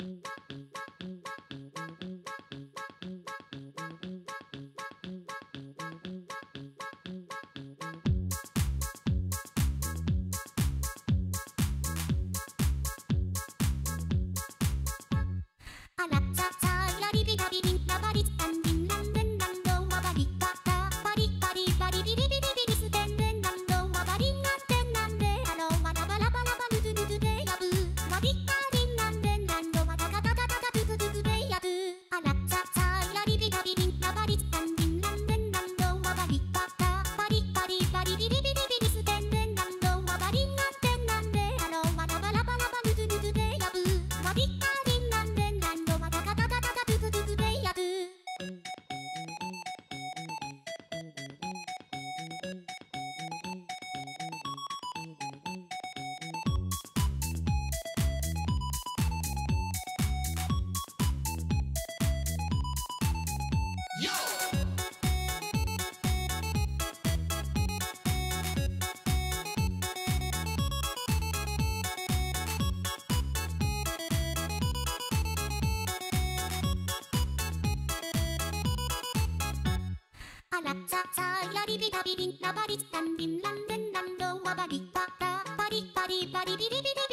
아라 락사 사야리비다비빈 나바리 땀빔 람덴 남도 와바리 빠따 바리 바리 바리 비리비리